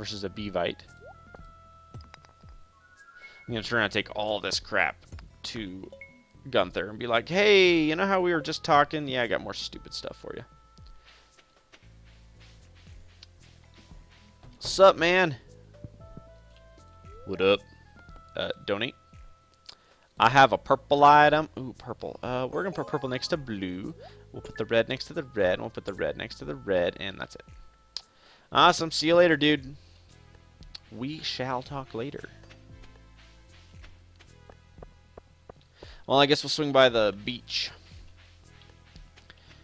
versus a Beevite. I'm going to turn around and take all this crap to Gunther and be like, hey, you know how we were just talking? Yeah, I got more stupid stuff for you. Sup, man? What up? Uh, donate. I have a purple item. Ooh, purple. Uh, we're going to put purple next to blue. We'll put the red next to the red. We'll put the red next to the red. And that's it. Awesome. See you later, dude. We shall talk later. Well, I guess we'll swing by the beach.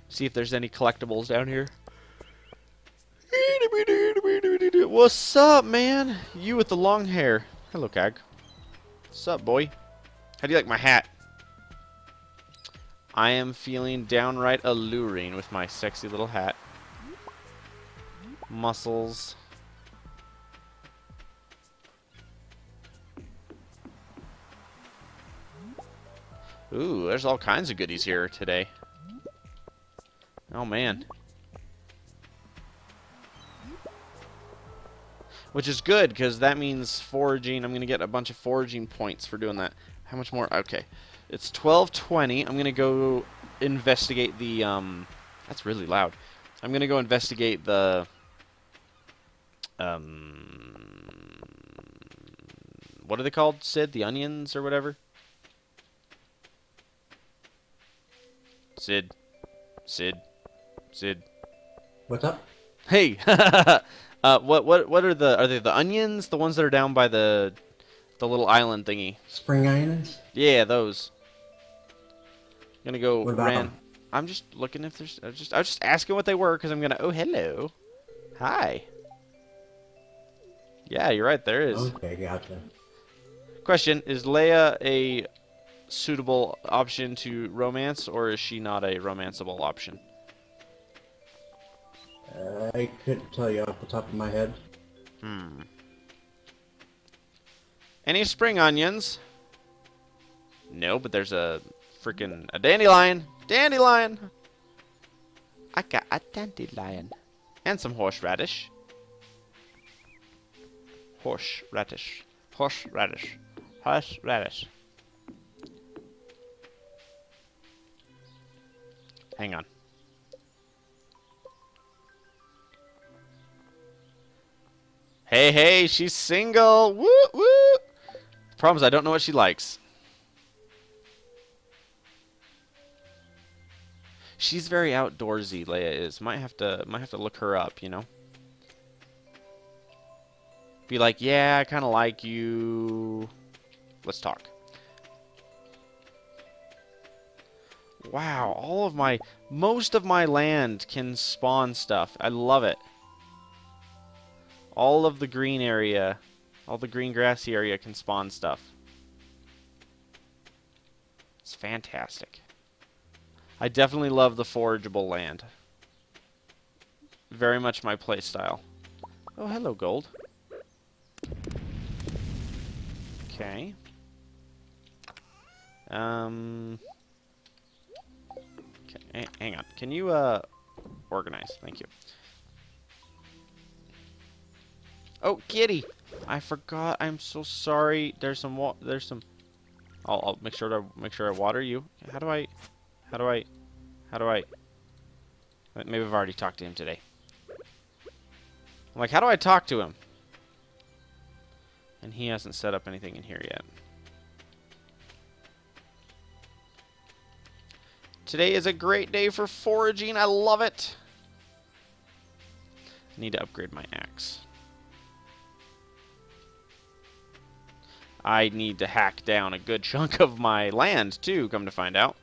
See if there's any collectibles down here. What's up, man? You with the long hair. Hello, Cag. What's up, boy? How do you like my hat? I am feeling downright alluring with my sexy little hat. Muscles. Ooh, there's all kinds of goodies here today. Oh, man. Which is good, because that means foraging. I'm going to get a bunch of foraging points for doing that. How much more? Okay. It's 1220. I'm going to go investigate the... Um, that's really loud. I'm going to go investigate the... Um, what are they called, Sid? The onions or whatever? Sid. Sid. Sid. What's up? Hey. uh, what what what are the are they the onions? The ones that are down by the the little island thingy? Spring onions? Yeah, those. Gonna go What about ran. them? I'm just looking if there's. I was just I was just asking what they were because I'm gonna. Oh, hello. Hi. Yeah, you're right. There is. Okay, gotcha. Question: Is Leah a suitable option to romance, or is she not a romanceable option? Uh, I couldn't tell you off the top of my head. Hmm. Any spring onions? No, but there's a freaking a dandelion. Dandelion. I got a dandelion and some horseradish. Horseradish. Horseradish. Horseradish. Hang on. Hey, hey, she's single. Woo, woo. The problem is I don't know what she likes. She's very outdoorsy, Leah is. Might have to might have to look her up, you know. Be like, yeah, I kind of like you. Let's talk. Wow, all of my most of my land can spawn stuff. I love it. All of the green area, all the green grassy area can spawn stuff. It's fantastic. I definitely love the forageable land. Very much my playstyle. Oh, hello, gold. Okay. Um. Hang on. Can you uh organize? Thank you. Oh, kitty! I forgot. I'm so sorry. There's some wa- There's some. I'll, I'll make sure to make sure I water you. How do I? How do I? How do I? Maybe I've already talked to him today. I'm like, how do I talk to him? And he hasn't set up anything in here yet. Today is a great day for foraging. I love it. I need to upgrade my axe. I need to hack down a good chunk of my land, too, come to find out.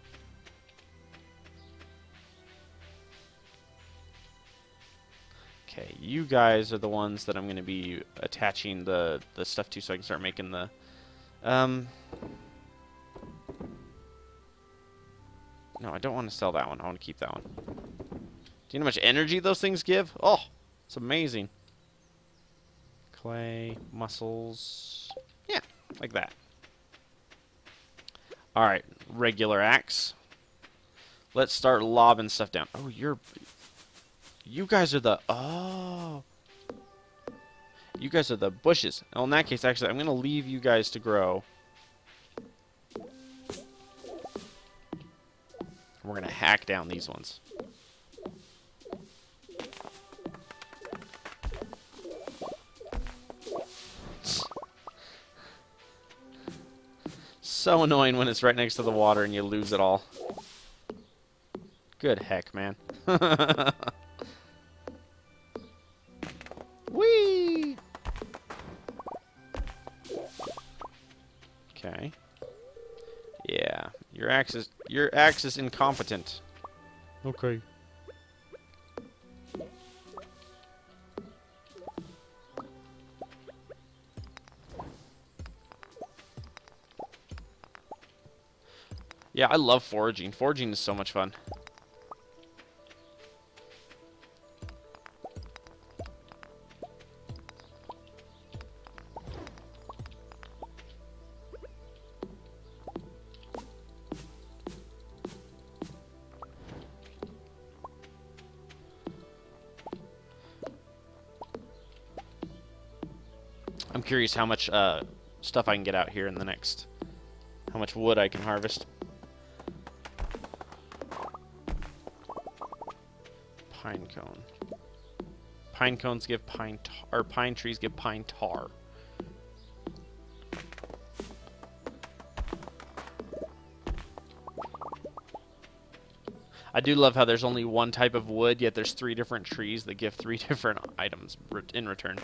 Okay, you guys are the ones that I'm going to be attaching the, the stuff to so I can start making the... Um, no, I don't want to sell that one. I want to keep that one. Do you know how much energy those things give? Oh, it's amazing. Clay, mussels. Yeah, like that. Alright, regular axe. Let's start lobbing stuff down. Oh, you're... You guys are the... Oh... You guys are the bushes. Well, in that case, actually, I'm going to leave you guys to grow. We're going to hack down these ones. So annoying when it's right next to the water and you lose it all. Good heck, man. Whee! Okay. Yeah, your axe is your axe is incompetent. Okay. Yeah, I love foraging. Foraging is so much fun. Curious how much uh, stuff I can get out here in the next... How much wood I can harvest. Pine cone. Pine cones give pine tar, or pine trees give pine tar. I do love how there's only one type of wood, yet there's three different trees that give three different items in return.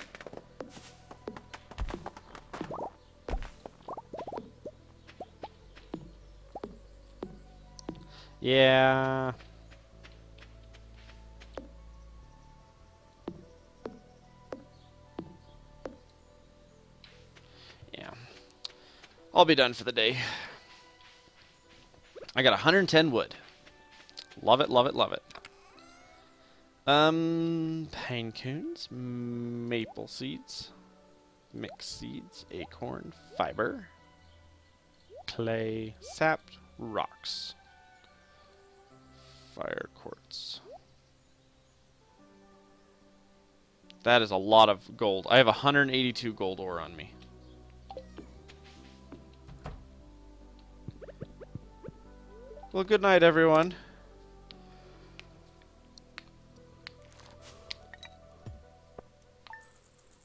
Yeah. Yeah. I'll be done for the day. I got 110 wood. Love it, love it, love it. Um, pine cones, maple seeds, mixed seeds, acorn, fiber, clay, sap, rocks, fire quartz. That is a lot of gold. I have 182 gold ore on me. Well, good night, everyone.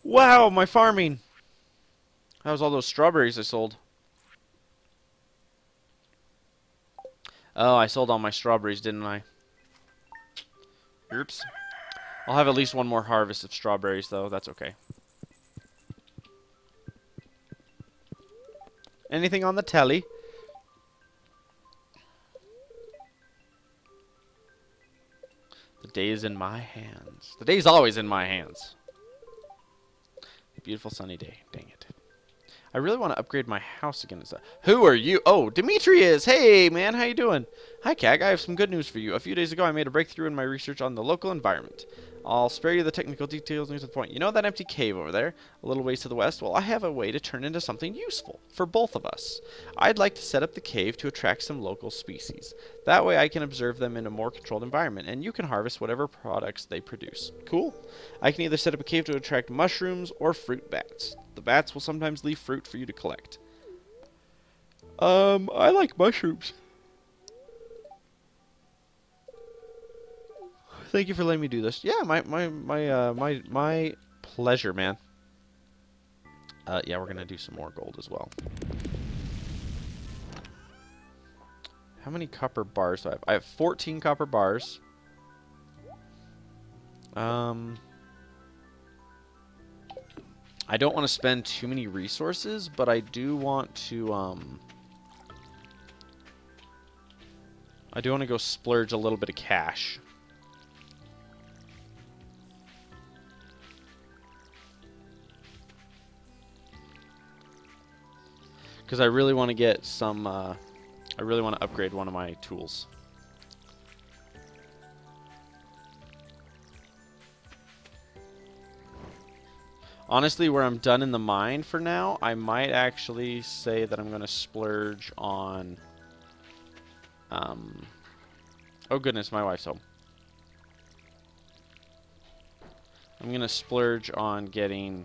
Wow, my farming. Was all those strawberries I sold. Oh, I sold all my strawberries, didn't I? Oops. I'll have at least one more harvest of strawberries, though. That's okay. Anything on the telly? The day is in my hands. The day's always in my hands. Beautiful sunny day. Dang it. I really want to upgrade my house again. Who are you? Oh, Demetrius. Hey, man. How you doing? Hi, Cag. I have some good news for you. A few days ago, I made a breakthrough in my research on the local environment. I'll spare you the technical details to the point. You know that empty cave over there, a little ways to the west? Well, I have a way to turn into something useful for both of us. I'd like to set up the cave to attract some local species. That way I can observe them in a more controlled environment, and you can harvest whatever products they produce. Cool? I can either set up a cave to attract mushrooms or fruit bats. The bats will sometimes leave fruit for you to collect. Um, I like mushrooms. Thank you for letting me do this. Yeah, my my my uh my my pleasure, man. Uh yeah, we're to do some more gold as well. How many copper bars do I have? I have 14 copper bars. Um I don't want to spend too many resources, but I do want to um I do want to go splurge a little bit of cash. Because I really want to get some, uh, I really want to upgrade one of my tools. Honestly, where I'm done in the mine for now, I might actually say that I'm going to splurge on... Um, oh goodness, my wife's home. I'm going to splurge on getting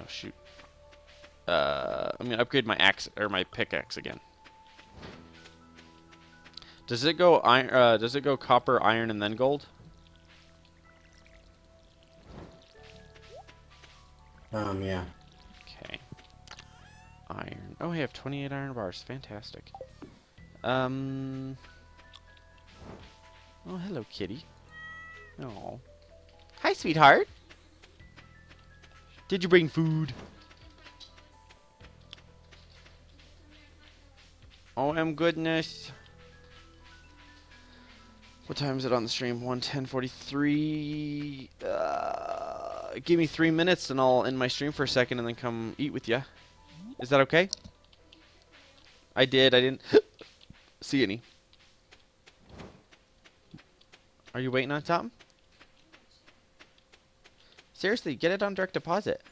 Oh shoot. Uh, I'm gonna upgrade my axe or my pickaxe again. Does it go iron? Uh, does it go copper, iron, and then gold? Um, yeah. Okay. Iron. Oh, I have 28 iron bars. Fantastic. Um. Oh, hello, kitty. Oh. Hi, sweetheart. Did you bring food? Oh, m goodness. What time is it on the stream? 110.43. Uh, give me three minutes and I'll end my stream for a second and then come eat with you. Is that okay? I did. I didn't see any. Are you waiting on Tom? Seriously, get it on direct deposit.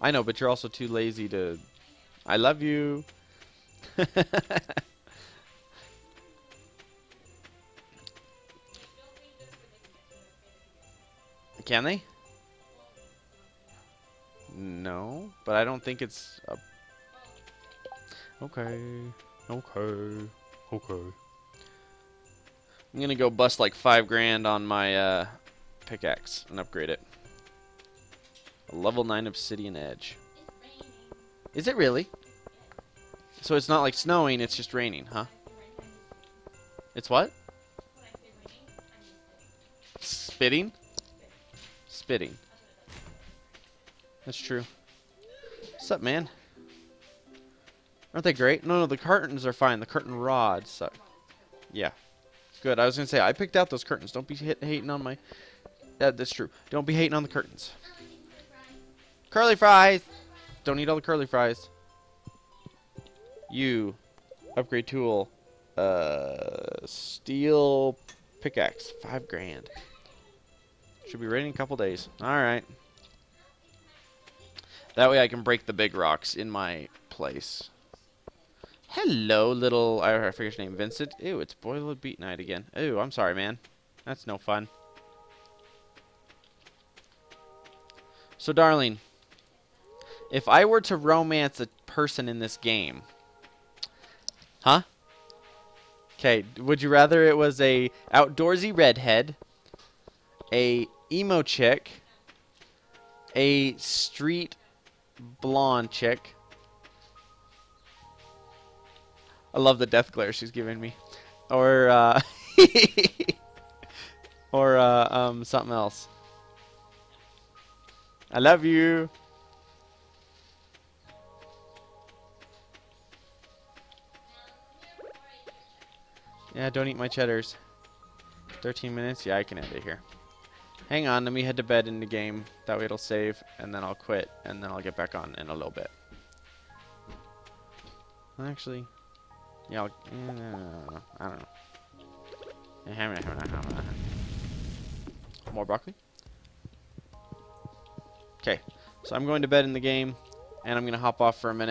I know, but you're also too lazy to... I love you. Can they? No, but I don't think it's a... Okay, okay, okay. I'm gonna go bust like five grand on my uh, pickaxe and upgrade it. A level 9 obsidian edge. Is it really? So it's not like snowing, it's just raining, huh? It's what? Spitting? Spitting. That's true. What's up, man? Aren't they great? No, no, the curtains are fine. The curtain rods suck. Yeah. Good. I was going to say, I picked out those curtains. Don't be hit, hating on my... That's true. Don't be hating on the curtains. Curly fries! Don't eat all the curly fries. You. Upgrade tool. Uh, steel pickaxe. Five grand. Should be ready in a couple days. Alright. That way I can break the big rocks in my place. Hello, little... I forget your name. Vincent? Ew, it's boiled beet night again. Ew, I'm sorry, man. That's no fun. So, darling, if I were to romance a person in this game, huh? Okay, would you rather it was a outdoorsy redhead, a emo chick, a street blonde chick? I love the death glare she's giving me, or uh, or uh, um something else. I love you. Yeah, don't eat my cheddars. 13 minutes? Yeah, I can end it here. Hang on, let me head to bed in the game. That way it'll save, and then I'll quit, and then I'll get back on in a little bit. Actually, yeah, I'll, I don't know. More broccoli? Okay, so I'm going to bed in the game, and I'm going to hop off for a minute.